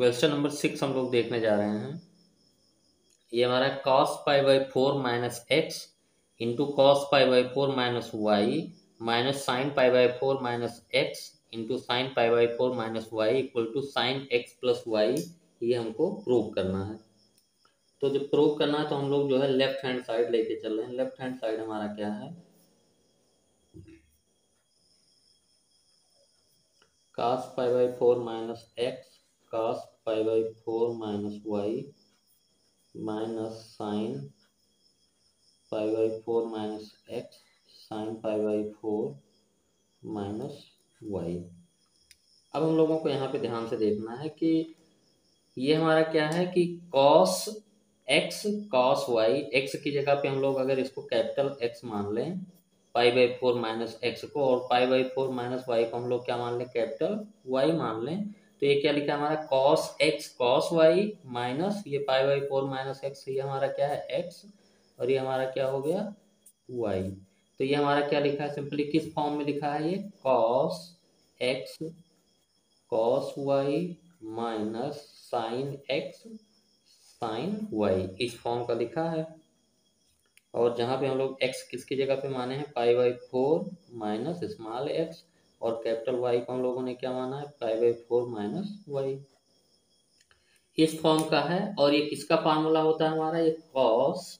Question number six हम लोग देखने जा रहे हैं। ये हमारा cos pi by four minus x into cos pi by four minus y minus sine pi by four minus x into sine pi by four minus y equal to sine x plus y ये हमको prove करना है। तो जब prove करना है तो हम लोग जो है लेफ़्ट हैंड साइड लेके चल रहे हैं। लेफ़्ट हैंड साइड हमारा क्या है? cos pi by four minus x cos pi by four minus y minus sine pi by four minus x sine pi by four minus y अब हम लोगों को यहाँ पे ध्यान से देखना है कि ये हमारा क्या है कि cos x cos y x की जगह पे हम लोग अगर इसको कैपिटल एक्स मान लें pi by four minus x को और pi by four minus y को हम लोग क्या मान लें, कैपिटल वाई मान लें तो ये क्या लिखा है हमारा? Cos x cos y minus ये pi by four minus x ये हमारा क्या है? एक्स और ये हमारा क्या हो गया? वाई तो ये हमारा क्या लिखा है? सिंपली किस फॉर्म में लिखा है ये? Cos x cos y minus sine x sine y इस फॉर्म का लिखा है। और जहाँ पे हम लोग एक्स किसकी जगह पे माने हैं? Pi by four minus small x और कैपिटल वाई को हम लोगों ने क्या माना है? Five by four minus y इस फॉर्म का है और ये किसका फार्मूला होता है हमारा? ये कॉस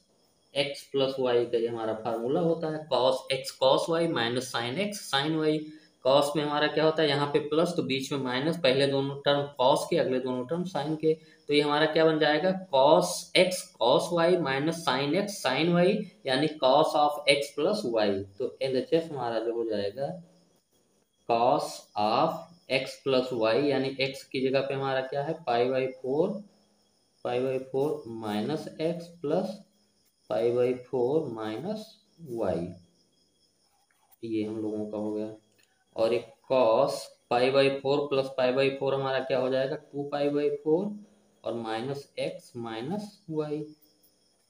एक्स प्लस वाई का ये हमारा फार्मूला होता है। Cos x cos y minus sine x sine y cos में हमारा क्या होता है? यहाँ पे प्लस तो बीच में माइनस पहले दोनों टर्म कॉस के, अगले दोनों टर्म साइन के। तो ये हमारा क्या बन जाएगा? Cos x cos y minus sine x sine y यानी cos of x plus y तो एल हमारा जो हो जाएगा cos of x plus y यानी एक्स की जगह पे हमारा क्या है? Pi by four pi by four minus x plus pi by four minus y ये हम लोगों का हो गया। और एक cos pi by four plus pi by four हमारा क्या हो जाएगा? टू पाई बाई फोर और माइनस एक्स माइनस वाई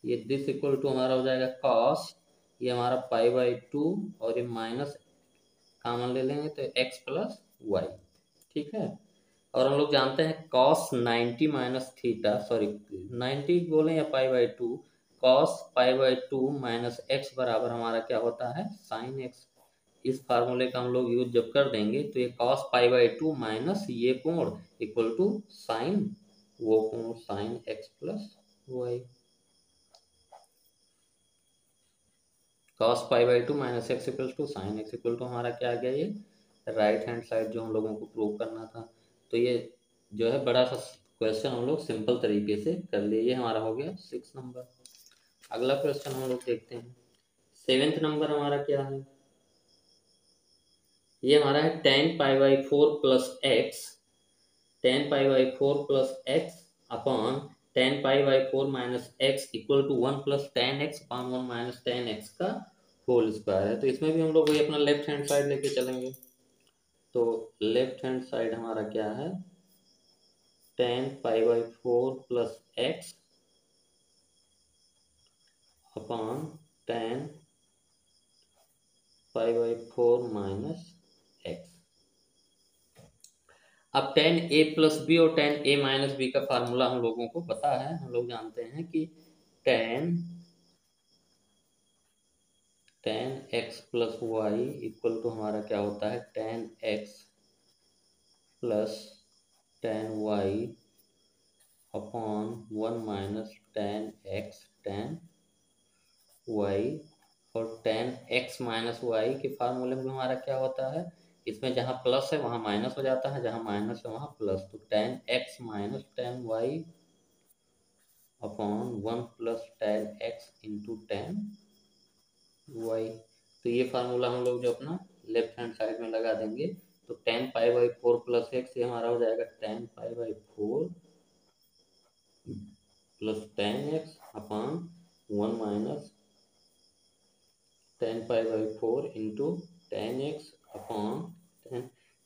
ये दिस इक्वल टू हमारा हो जाएगा कॉस ये हमारा पाई बाई टू और ये माइनस कॉमन ले लेंगे तो एक्स प्लस वाई ठीक है? और हम लोग जानते हैं cos ninety minus theta sorry ninety बोलें या pi by two cos pi by two minus x बराबर हमारा क्या होता है? साइन एक्स इस फार्मूले का हम लोग यूज़ जब कर देंगे तो ये cos pi by two minus ये कोण इक्वल टू साइन वो कोण sine x plus y cos pi by two minus x equal to sine x equal to हमारा क्या आ गया ये? राइट हैंड साइड जो हम लोगों को प्रूव करना था। तो ये जो है बड़ा सा क्वेश्चन हम लोग सिंपल तरीके से कर लिए। ये हमारा हो गया सिक्स नंबर अगला क्वेश्चन हम लोग देखते हैं। सेवेंथ नंबर हमारा क्या है? ये हमारा है tan pi by four plus x tan pi by four plus x upon tan pi by four minus x equal to one plus tan x upon one minus tan x का whole square है। तो इसमें भी हम लोग वही अपना left hand side लेके चलेंगे। तो लेफ़्ट हैंड साइड हमारा क्या है? Tan pi by four plus x upon tan pi by four minus अब टेन ए प्लस बी और टेन ए माइनस बी का फार्मूला हम लोगों को पता है, हम लोग जानते हैं कि tan tan x plus y equal to हमारा क्या होता है? Tan x plus tan y upon one minus tan x tan y और टेन एक्स माइनस वाई के फार्मूले में हमारा क्या होता है? इसमें जहाँ प्लस है, वहाँ माइनस हो जाता है। जहाँ माइनस है, वहाँ प्लस तो tan x minus tan y upon one plus tan x into tan y तो ये फार्मूला हम लोग जो अपना लेफ़्ट हैंड साइड में लगा देंगे। तो tan pi by four plus x ये हमारा हो जाएगा tan pi by four plus tan x upon one minus tan pi by four into tan x upon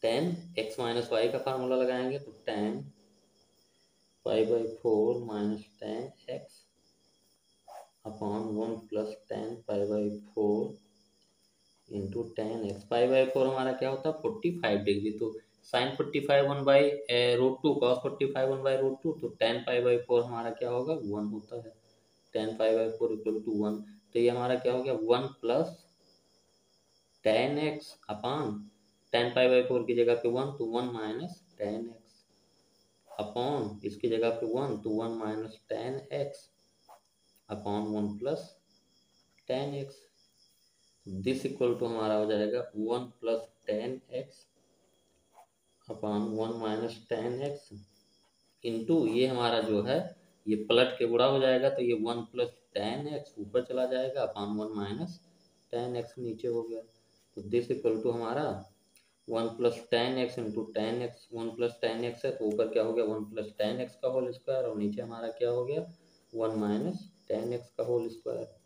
tan x minus y का formula लगाएँगे तो tan y by four minus tan x upon one plus tan pi by four into tan x pi by four हमारा क्या होता? है forty five degree तो sine forty five one by root two cos forty five one by root two तो tan five by four हमारा क्या होगा? One होता है। Tan five by four equal to one तो ये हमारा क्या हो गया? One plus tan x upon tan five by four की जगह पे वन तो one minus tan x upon इसकी जगह पे वन तो one minus tan x upon one plus tan x this equal to हमारा हो जाएगा one plus tan x upon one minus tan x into ये हमारा जो है, ये पलट के गुड़ा हो जाएगा तो ये वन प्लस टेन एक्स ऊपर चला जाएगा upon one minus tan x नीचे हो गया। तो दिस इक्वल टू हमारा one plus tan x into tan x, one plus tan x है तो ऊपर क्या हो गया? वन प्लस टेन एक्स का होल स्क्वायर, और नीचे हमारा क्या हो गया? वन माइनस टेन एक्स का होल स्क्वायर।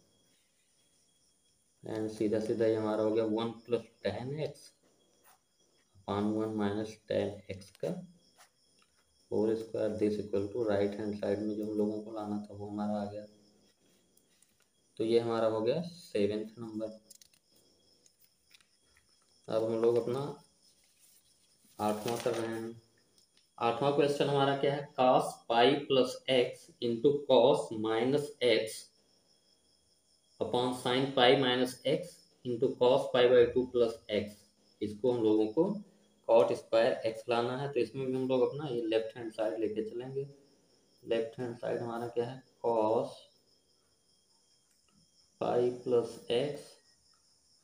एंड सीधा सीधा ये हमारा हो गया one plus tan x upon one minus tan x का whole square. This equal to right hand side में जो हम लोगों को लाना था, वो हमारा आ गया। तो ये हमारा हो गया सेवेंथ नंबर अब हम लोग अपना आठवां कर रहे हैं। आठवां क्वेश्चन हमारा क्या है? Cos pi plus x into cos minus x upon sine pi minus x into cos pi by two plus x इसको हम लोगों को कॉट स्क्वायर एक्स लाना है। तो इसमें भी हम लोग अपना ये लेफ़्ट हैंड साइड लेके चलेंगे। लेफ़्ट हैंड साइड हमारा क्या है? Cos pi plus x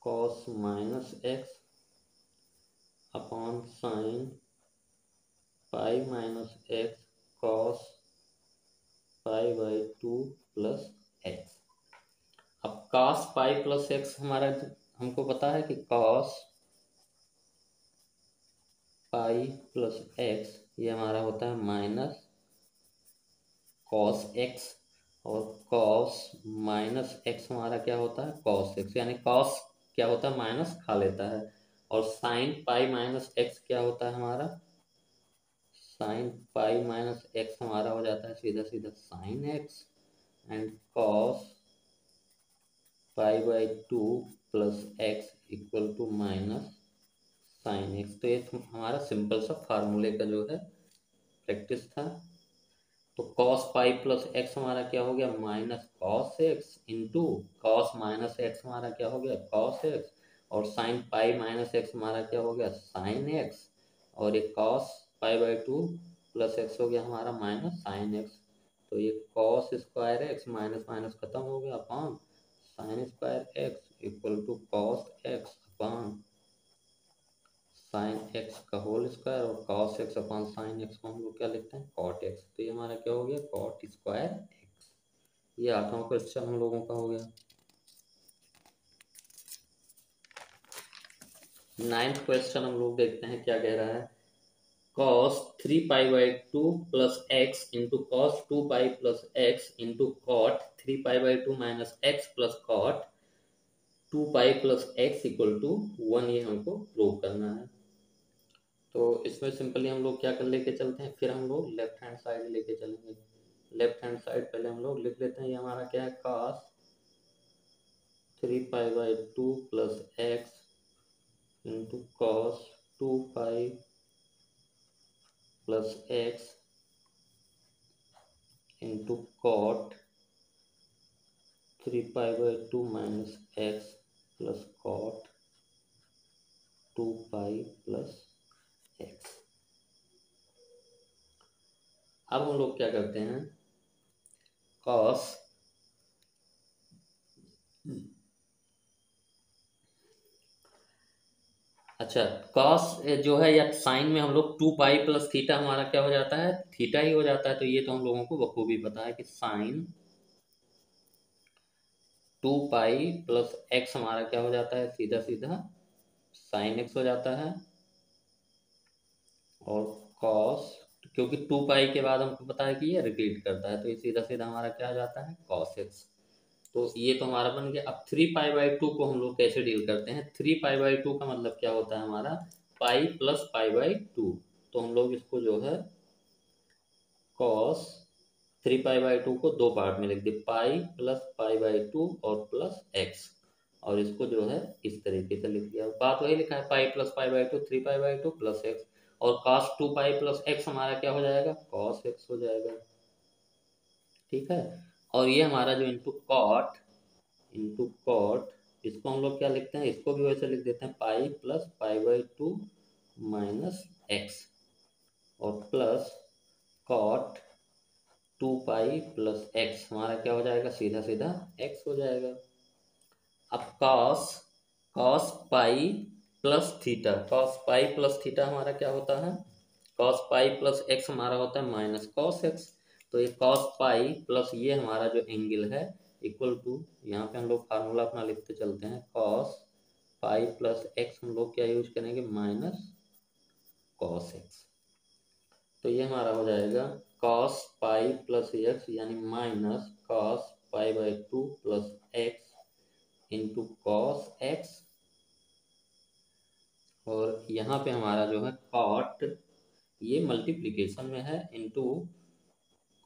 cos minus x upon sine pi minus x cos pi by two plus x. अब कॉस पाई प्लस एक्स हमारा हमको पता है कि कॉस पाई प्लस एक्स, ये हमारा होता है माइनस कॉस एक्स, और कॉस माइनस एक्स हमारा क्या होता है? कॉस एक्स, यानी कॉस क्या होता है? माइनस खा लेता है। और साइन पाई माइनस एक्स क्या होता है हमारा? साइन पाई माइनस एक्स हमारा हो जाता है सीधा सीधा sine x and cos pi by two plus x equal to minus sine x. तो ये हमारा सिंपल सा फार्मूले का जो है प्रैक्टिस था। तो कॉस पाई प्लस एक्स हमारा क्या हो गया? Minus cos x into cos minus x हमारा क्या हो गया? Cos x. और साइन पाई माइनस एक्स हमारा क्या हो गया? साइन एक्स और ये cos pi by two plus x हो गया हमारा माइनस साइन एक्स तो ये cos square x minus minus खत्म हो गया upon. Sine square x equal to cos x upon. Sine x का होल स्क्वायर और cos x upon sine x को हम लोग क्या लिखते हैं? कॉट एक्स तो ये हमारा क्या हो गया? कॉट स्क्वायर एक्स ये आठवां क्वेश्चन हम लोगों का हो गया। नाइन्थ क्वेश्चन हम लोग देखते हैं क्या कह रहा है। Cos 3 pi by 2 plus x into cos 2 pi plus x into cot 3 pi by 2 minus x plus cot 2 pi plus x equal to one ये हमको प्रूव करना है। तो इसमें सिंपली हम लोग क्या कर लेके चलते हैं? फिर हम लोग लेफ़्ट हैंड साइड लेके चलेंगे। लेफ़्ट हैंड साइड पहले हम लोग लिख लेते हैं, ये हमारा क्या है? Cos three pi by two plus x into cos two pi plus x into cot three pi by two minus x plus cot two pi plus x अब हम लोग क्या करते हैं? कॉस अच्छा कॉस जो है या साइन में हम लोग टू पाई प्लस थीटा हमारा क्या हो जाता है? थीटा ही हो जाता है तो ये तो हम लोगों को बखूबी पता है कि sine two pi plus x हमारा क्या हो जाता है? सीधा सीधा साइन एक्स हो जाता है। और कॉस क्योंकि टू पाई के बाद हमको पता है कि ये रिपीट करता है तो ये सीधा सीधा हमारा क्या हो जाता है? कॉस एक्स तो ये तो हमारा बन गया। अब थ्री पाई बाई टू को हम लोग कैसे डील करते हैं? थ्री पाई बाई टू का मतलब क्या होता है हमारा? Pi plus pi by two तो हम लोग इसको जो है cos three pi by two को दो पार्ट में लिख दिए। Pi plus pi by two और प्लस एक्स और इसको जो है, इस तरीके से लिख दिया। बात वही लिखा है pi plus pi by two three pi by two plus x और cos two pi plus x हमारा क्या हो जाएगा? कॉस एक्स हो जाएगा। ठीक है? और ये हमारा जो इंटू कॉट इंटू कॉट इसको हम लोग क्या लिखते हैं? इसको भी वैसे लिख देते हैं pi plus pi by two minus x और plus cot two pi plus x हमारा क्या हो जाएगा? सीधा सीधा एक्स हो जाएगा। अब cos cos pi plus theta cos pi plus theta हमारा क्या होता है? कॉस पाई प्लस एक्स हमारा होता है माइनस कॉस एक्स तो ये कॉस पाई प्लस ये हमारा जो एंगल है इक्वल टू यहाँ पे हम लोग फार्मूला अपना लिखते चलते हैं कॉस पाई प्लस एक्स हम लोग क्या यूज़ करेंगे? माइनस कॉस एक्स तो ये हमारा हो जाएगा कॉस पाई प्लस एक्स यानी minus cos pi by two plus x into cos x और यहाँ पे हमारा जो है कॉट ये मल्टीप्लिकेशन में है into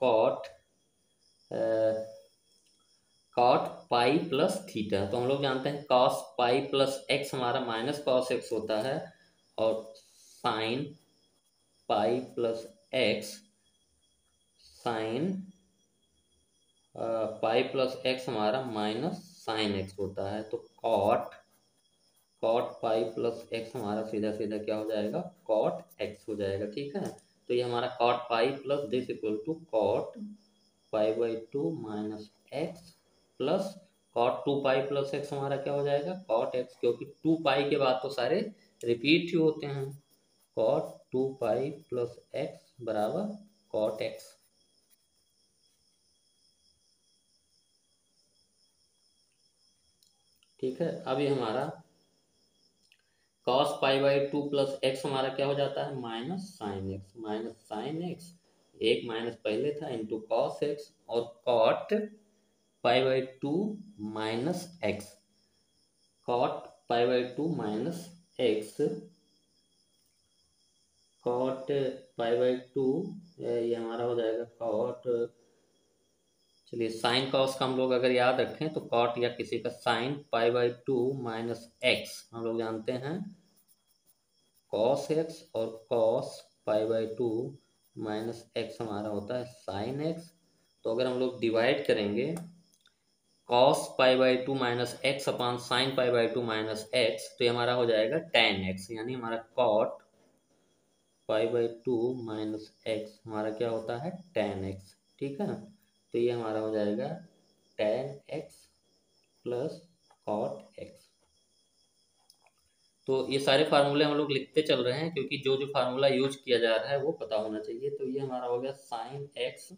cot cot pi plus theta तो हम लोग जानते हैं कॉस पाई प्लस एक्स हमारा माइनस कॉस एक्स होता है और sine pi plus x sine pi plus x हमारा माइनस साइन एक्स होता है। तो cot cot pi plus x हमारा सीधा सीधा क्या हो जाएगा? कॉट एक्स हो जाएगा, ठीक है? तो ये हमारा cot pi plus this equal to cot pi by two minus x plus cot two pi plus x हमारा क्या हो जाएगा? कॉट एक्स क्योंकि टू पाई के बाद तो सारे रिपीट ही होते हैं। Cot two pi plus x बराबर कॉट एक्स ठीक है? अभी हमारा cos pi by two plus x हमारा क्या हो जाता है? Minus sine x minus sine x एक माइनस पहले था इंटू कॉस एक्स और cot pi by two minus x cot pi by two minus x cot pi by two ये हमारा हो जाएगा कॉट चलिए साइन कॉस का हम लोग अगर याद रखें तो कॉट या किसी का sine pi by two minus x हम लोग जानते हैं। कॉस एक्स और cos pi by two minus x हमारा होता है साइन एक्स तो अगर हम लोग डिवाइड करेंगे cos pi by two minus x upon sine pi by two minus x तो ये हमारा हो जाएगा टेन एक्स यानी हमारा cot pi by two minus x हमारा क्या होता है? टेन एक्स ठीक है तो ये हमारा हो जाएगा tan x plus cot x तो ये सारे फार्मूले हम लोग लिखते चल रहे हैं क्योंकि जो जो फार्मूला यूज़ किया जा रहा है वो पता होना चाहिए। तो ये हमारा हो गया sine x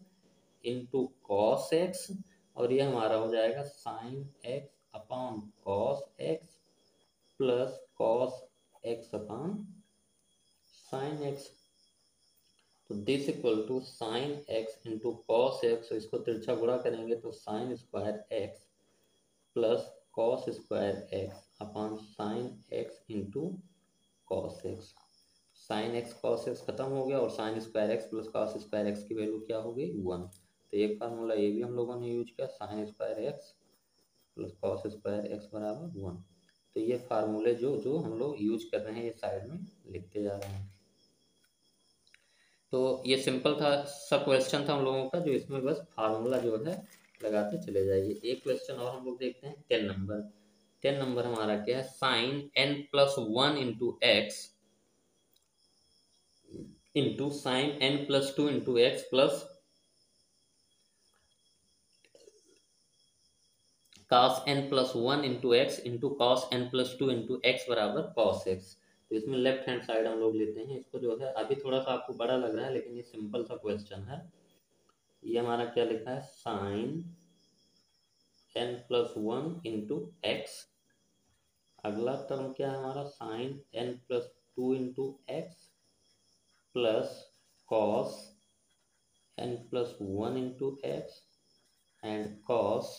into cos x और ये हमारा हो जाएगा sine x upon cos x plus cos x upon sine x तो this equal to sine x into cos x इसको तिरछा गुणा करेंगे तो sine square x plus cos square x upon sine x into cos x sine x cos x खत्म हो गया और sine square x plus cos square x की वैल्यू क्या हो गई वन तो एक फार्मूला ये भी हम लोगों ने यूज़ किया sine square x plus cos square x बराबर वन तो ये फार्मूले जो जो हम लोग यूज़ कर रहे हैं, ये साइड में लिखते जा रहे हैं। तो ये सिंपल था, सब क्वेश्चन था हम लोगों का, जो इसमें बस फार्मूला जो है, लगाते चले जाइए। एक क्वेश्चन और हम लोग देखते हैं टेन नंबर टेन नंबर हमारा क्या है? Sine n plus one into x into sine n plus two into x plus cos n plus one into x into cos n plus two into x बराबर cos x तो इसमें left hand side हम लोग लेते हैं। इसको जो है, अभी थोड़ा सा आपको बड़ा लग रहा है, लेकिन ये सिंपल सा क्वेश्चन है। ये हमारा क्या लिखा है? Sine n plus one into x अगला टर्म क्या है हमारा? Sine n plus two into x plus cos n plus one into x and cos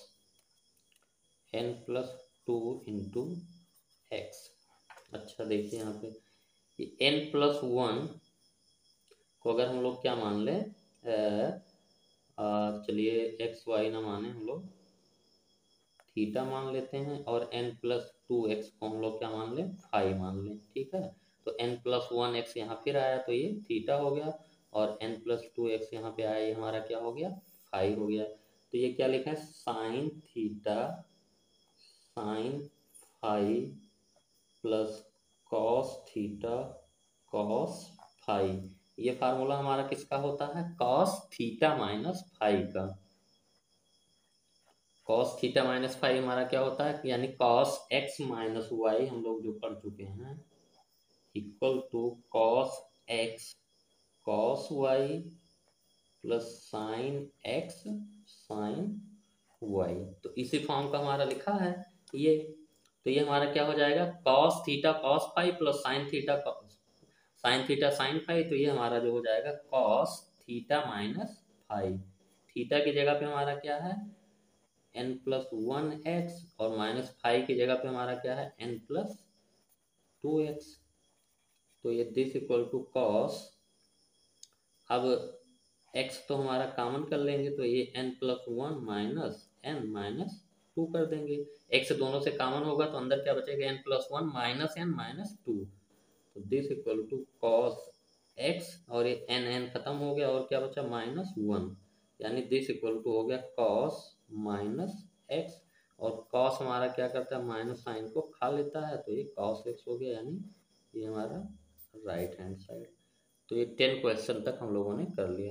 n plus two into x अच्छा देखिए यहाँ पे एन प्लस वन को अगर हम लोग क्या मान लें चलिए एक्स वाई ना माने हम लोग थीटा मान लेते हैं और एन प्लस टू एक्स को हम लोग क्या मान लें फाइव मान लें, ठीक है? तो एन प्लस वन एक्स यहाँ फिर आया तो ये थीटा हो गया और एन प्लस टू एक्स यहाँ पे आया, ये हमारा क्या हो गया फाइव हो गया। तो ये क्या लिखा है? Sine theta sine five plus cos theta cos five ये फार्मूला हमारा किसका होता है? कॉस थीटा माइनस फाइव का। कॉस थीटा माइनस फाइव हमारा क्या होता है? यानी कॉस एक्स माइनस वाई हम लोग जो पढ़ चुके हैं equal to cos x cos y plus sine x sine y तो इसी फॉर्म का हमारा लिखा है। ये तो ये हमारा क्या हो जाएगा? Cos theta cos five plus sine theta sine theta sine five तो ये हमारा जो हो जाएगा cos theta minus five theta की जगह पे हमारा क्या है? एन प्लस वन एक्स और माइनस फाइव की जगह पे हमारा क्या है? एन प्लस टू एक्स तो ये दिस इक्वल टू कॉस अब एक्स तो हमारा कॉमन कर लेंगे तो ये n plus one minus n minus two कर देंगे। एक्स दोनों से कॉमन होगा तो अंदर क्या बचेगा? N plus one minus n minus two तो this equal to cos x और ये एन एन खत्म हो गया और क्या बचा? माइनस वन यानी दिस इक्वल टू हो गया कॉस माइनस एक्स और कॉस हमारा क्या करता है? माइनस साइन को खा लेता है। तो ये कॉस एक्स हो गया, यानी ये हमारा राइट हैंड साइड तो ये टेन क्वेश्चन तक हम लोगों ने कर लिया।